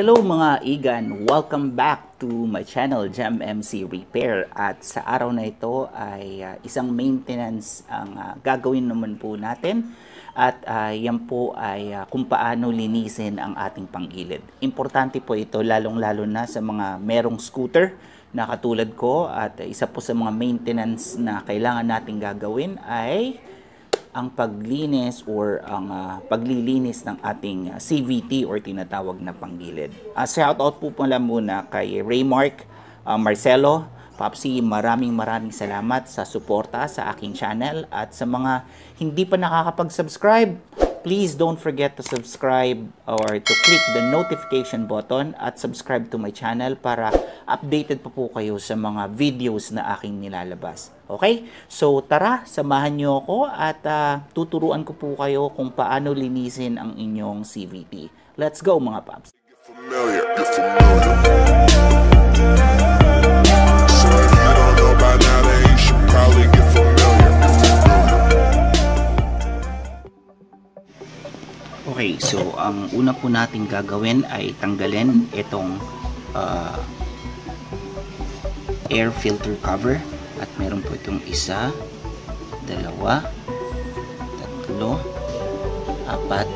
Hello mga igan! Welcome back to my channel, Jam MC Repair. At sa araw na ito ay uh, isang maintenance ang uh, gagawin naman po natin. At uh, yan po ay uh, kung paano linisin ang ating panggilid. Importante po ito lalong-lalo na sa mga merong scooter na katulad ko. At isa po sa mga maintenance na kailangan nating gagawin ay ang paglinis or ang uh, paglilinis ng ating uh, CVT or tinatawag na panggilid. Uh, shout out po pala muna kay Raymark, uh, Marcelo, Popsi, maraming maraming salamat sa suporta sa aking channel at sa mga hindi pa nakakapag-subscribe, please don't forget to subscribe or to click the notification button at subscribe to my channel para updated pa po kayo sa mga videos na aking nilalabas. Okay? So tara, samahan nyo ako at uh, tuturuan ko po kayo kung paano linisin ang inyong CVT. Let's go mga paps! Familiar, Okay, so ang una po nating gagawin ay tanggalin itong uh, air filter cover. At meron po itong isa, dalawa, tatlo, apat,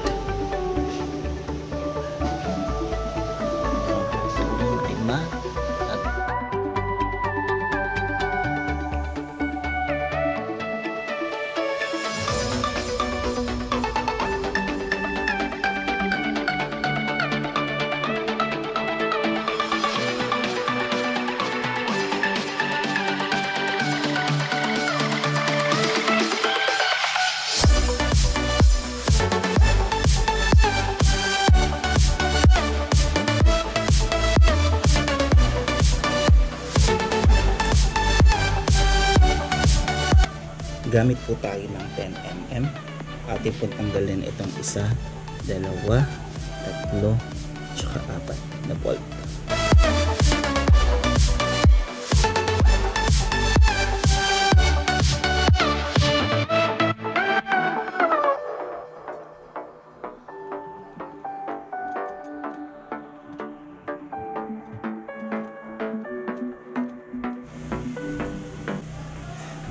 atin po tanggalin itong isa dalawa tatlo tsaka apat na bolt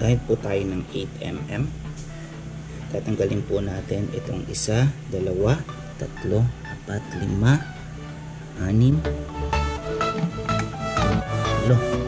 Dahil po tayo ng 8mm. Tatanggalin po natin itong isa, dalawa, tatlo, apat, lima, anim, tatlo,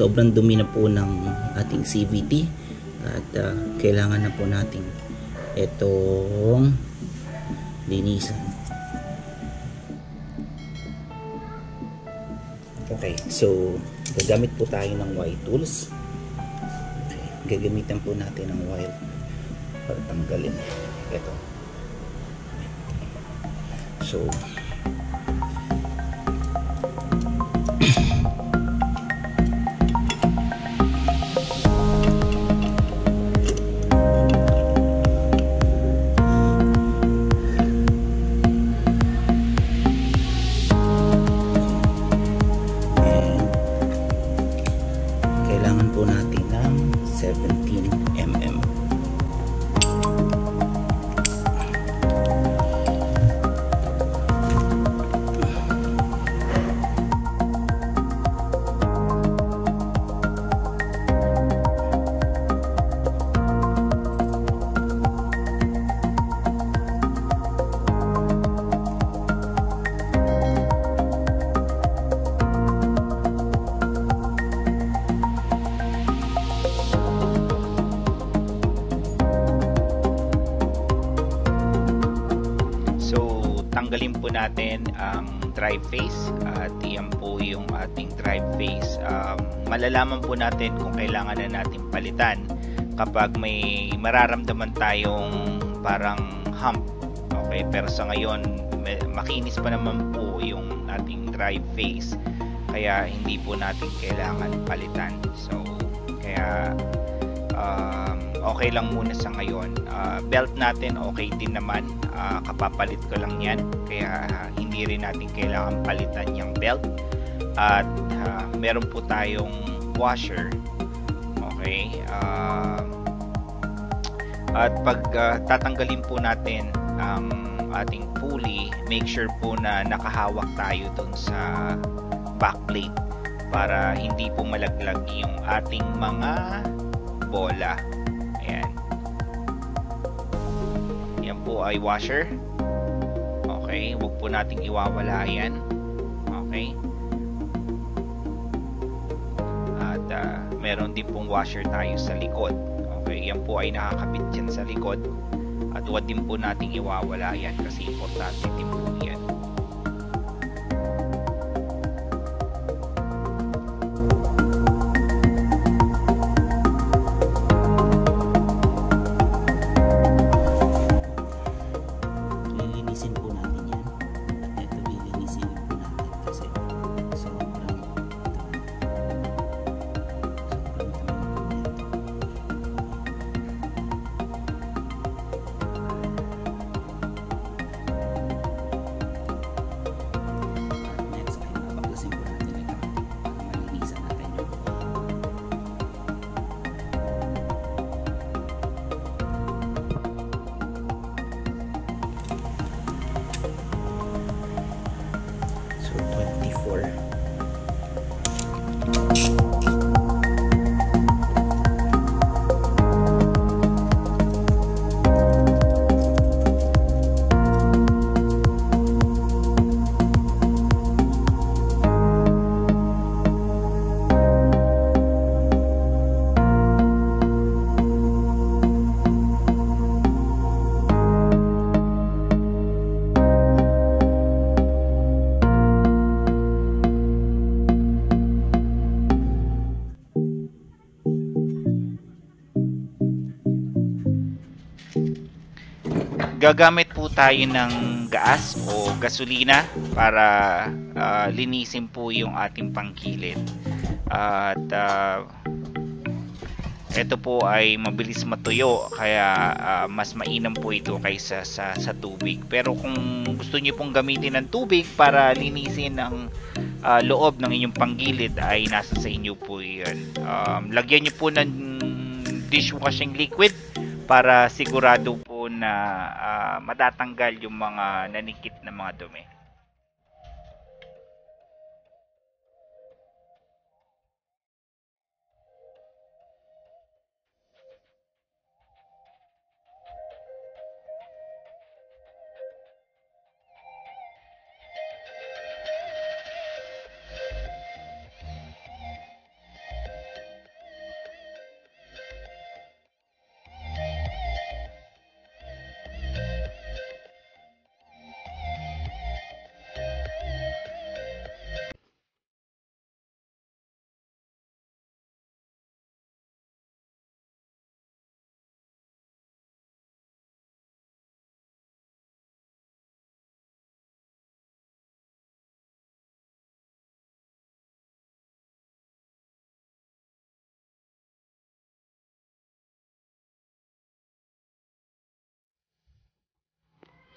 sobrang dumi na po ng ating CVT at uh, kailangan na po natin itong linisan. Okay, so gagamit po tayo ng Y tools. Okay, gagamitan po natin ng Y para tanggalin ito. So, drive face at yan po yung ating drive face. Um, malalaman po natin kung kailangan na natin palitan kapag may mararamdaman tayong parang hump. Okay, pero sa ngayon makinis pa naman po yung ating drive face kaya hindi po natin kailangan palitan. So, kaya um, okay lang muna sa ngayon. Uh, belt natin okay din naman. Uh, kapapalit ko lang yan. Kaya hindi rin natin kailangan palitan yung belt. At uh, meron po tayong washer. Okay. Uh, at pag uh, tatanggalin po natin ang ating pulley, make sure po na nakahawak tayo dun sa backplate para hindi po malaglag yung ating mga bola. Ayan. Yan po ay washer. Okay, huwag po nating iwawala yan. Okay. At uh, meron din pong washer tayo sa likod. Okay, yan po ay nakakabit dyan sa likod. At huwag din po nating iwawala yan kasi importante din po gagamit po tayo ng gas o gasolina para uh, linisin po yung ating pangkilid at uh, ito po ay mabilis matuyo kaya uh, mas mainam po ito kaysa sa, sa tubig. Pero kung gusto niyo pong gamitin ng tubig para linisin ang uh, loob ng inyong panggilid ay nasa sa inyo po yun. Um, lagyan niyo po ng dishwashing liquid para sigurado na uh, matatanggal yung mga nanikit na mga dumi.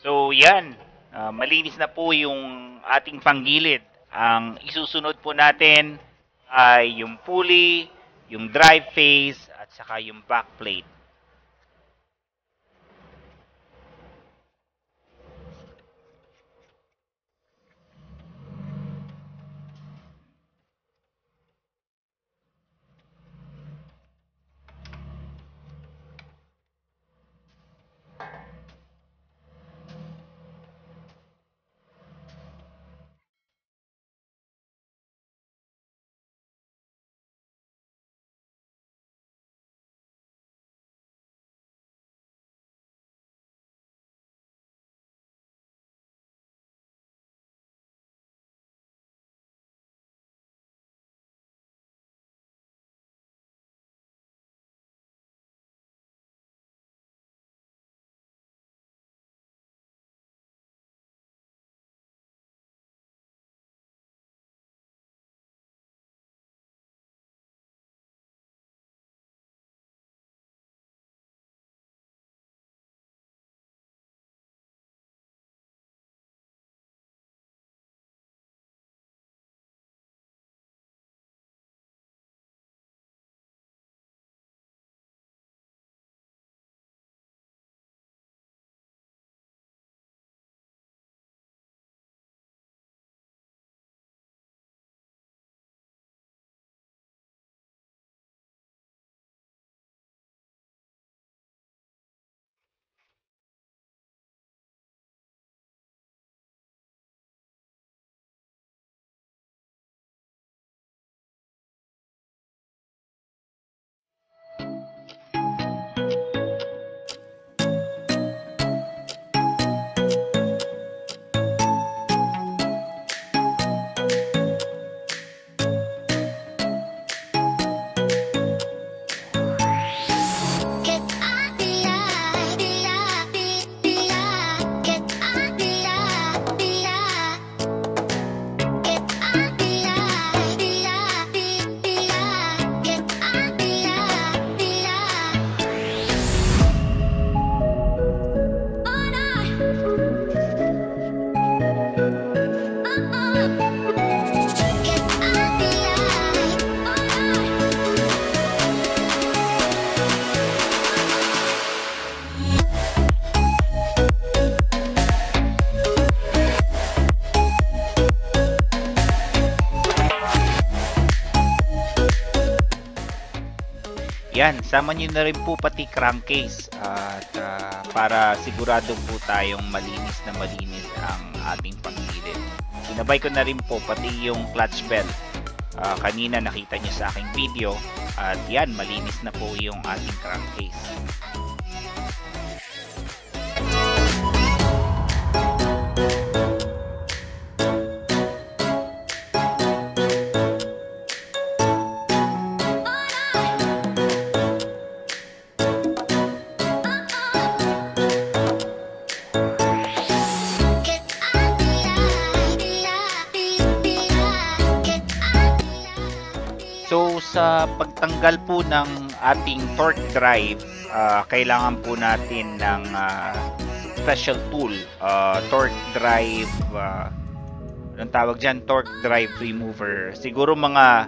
So, yan. Uh, malinis na po yung ating panggilid. Ang isusunod po natin ay yung pulley, yung drive face, at saka yung back plate. Yan, sama nyo na rin po pati crankcase at uh, para sigurado po tayong malinis na malinis ang ating panggilid. Sinabay ko na rin po pati yung clutch belt. Uh, kanina nakita nyo sa aking video at yan, malinis na po yung ating crankcase. Pagtanggal po ng ating torque drive, uh, kailangan po natin ng uh, special tool, uh, torque drive uh, anong tawag diyan, torque drive remover. Siguro mga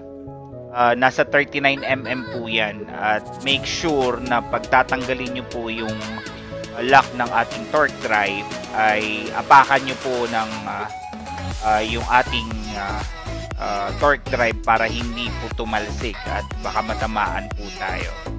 uh, nasa 39mm po 'yan at make sure na pagtatanggalin niyo po yung lock ng ating torque drive ay apakan niyo po ng uh, uh, yung ating uh, uh, torque drive para hindi po tumalsik at baka matamaan po tayo.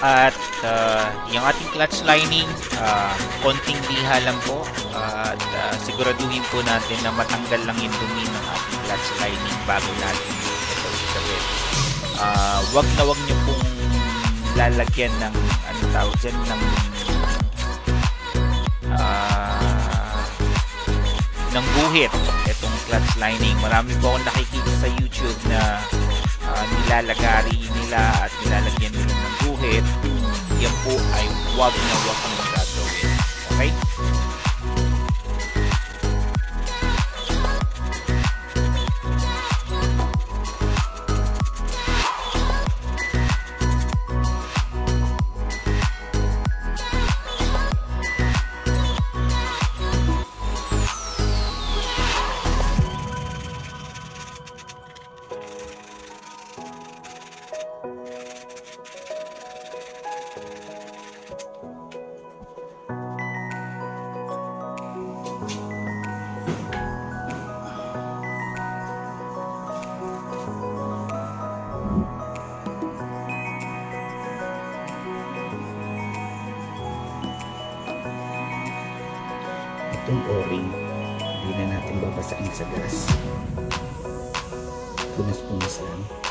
At uh, yung ating clutch lining, uh, konting liha lang po. Uh, at uh, siguraduhin po natin na matanggal lang yung dumi ng ating clutch lining bago natin ito ikabit. Uh, wag na wag nyo pong lalagyan ng ano tawag dyan, ng uh, ng guhit itong clutch lining. Marami po akong nakikita sa YouTube na uh, nilalagari nila at nilalagyan nila ng guhit, yan po ay wag na wag ang gagawin. Okay? Sa gas punas-punas lang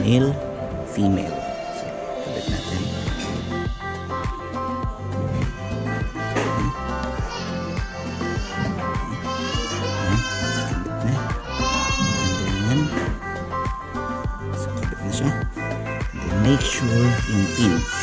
male, female. So, ulit natin. Then, so, make sure in pin.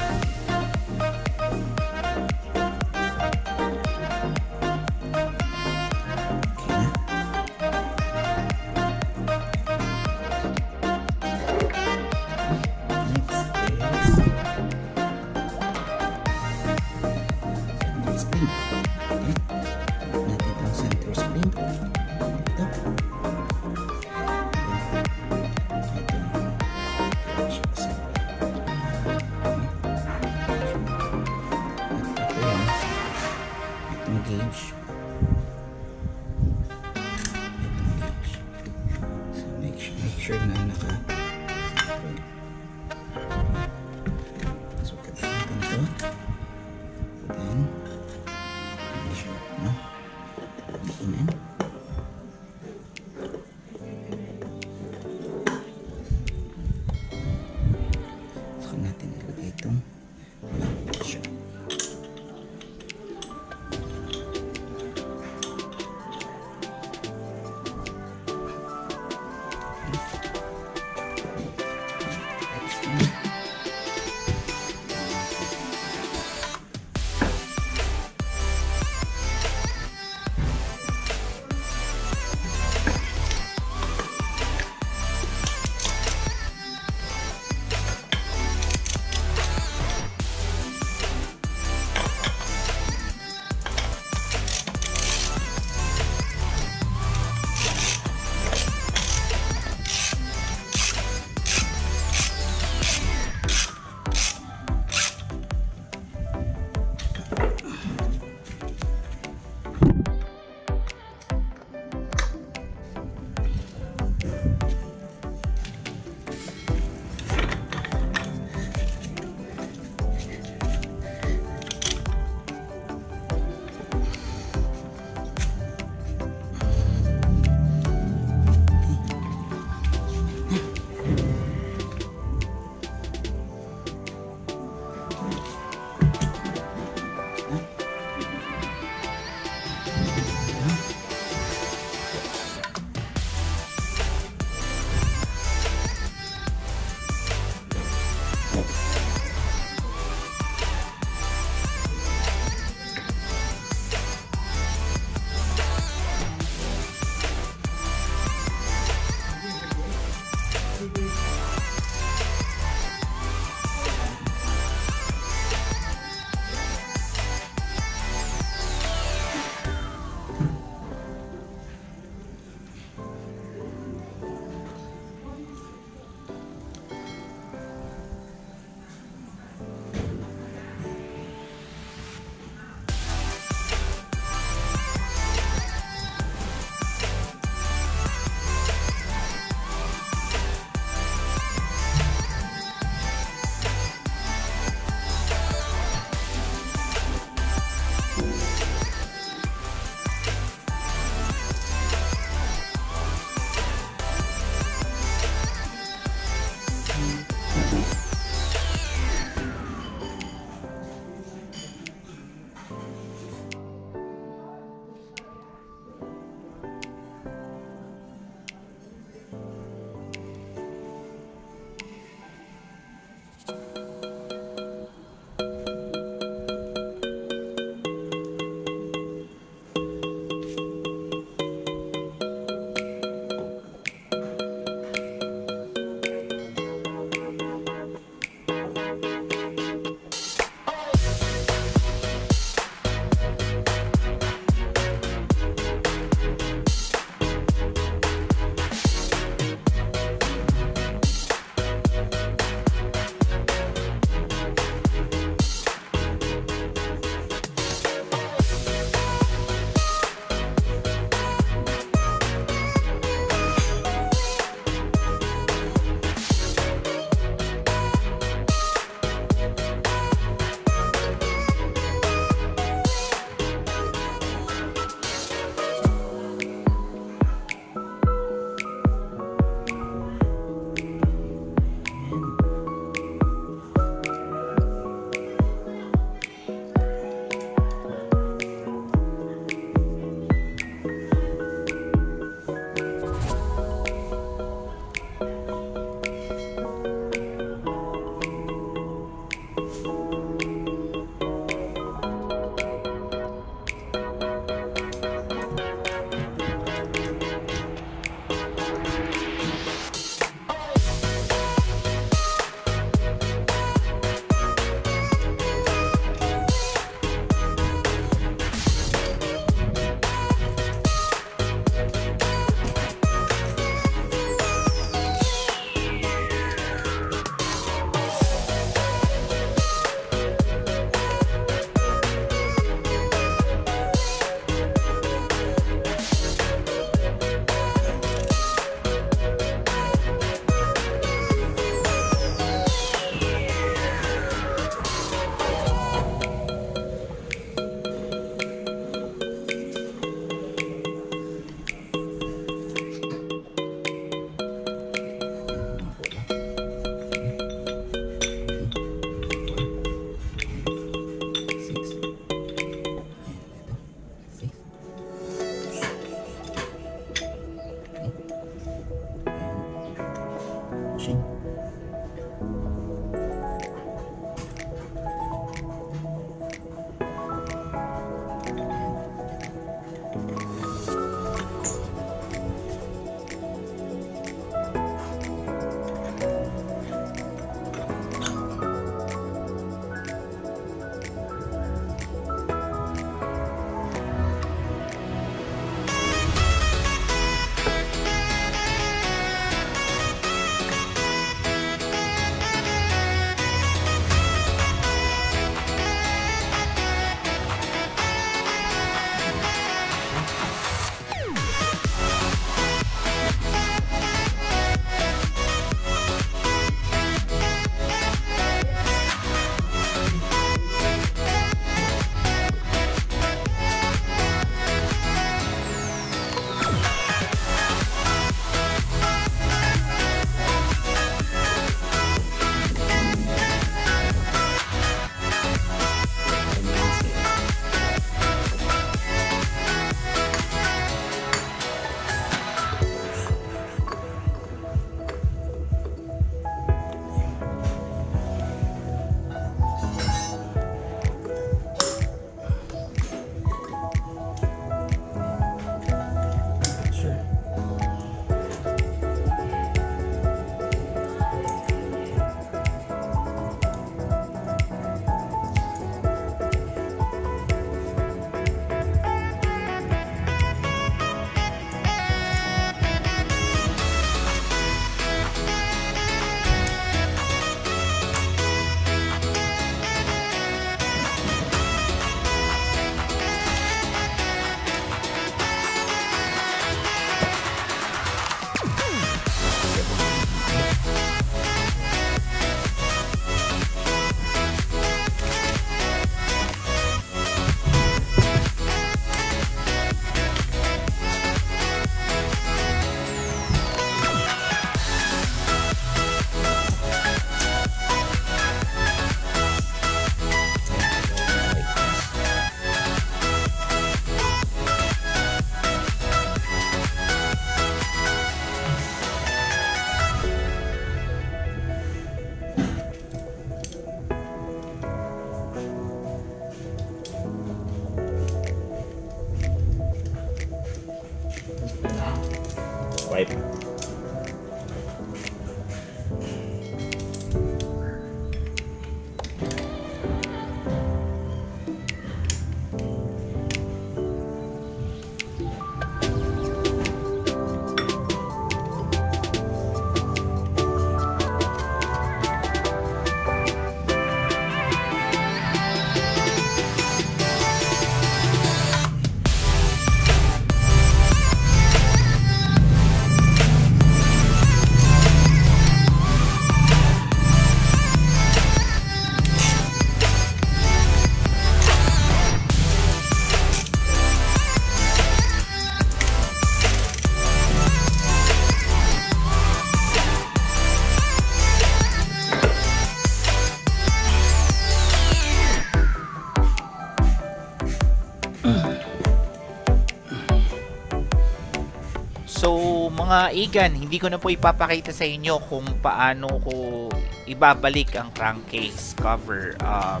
So, mga igan, hindi ko na po ipapakita sa inyo kung paano ko ibabalik ang crankcase cover. Um,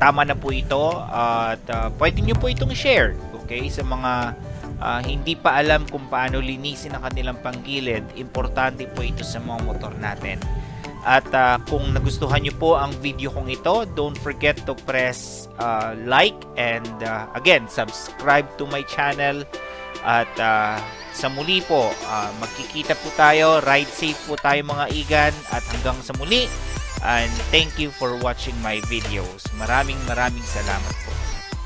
tama na po ito at uh, pwede nyo po itong share okay, sa mga uh, hindi pa alam kung paano linisin ang kanilang panggilid. Importante po ito sa mga motor natin. At uh, kung nagustuhan nyo po ang video kong ito, don't forget to press uh, like and uh, again, subscribe to my channel. At uh, sa muli po, uh, magkikita po tayo. Ride safe po tayo mga igan. At hanggang sa muli. And thank you for watching my videos. Maraming maraming salamat po.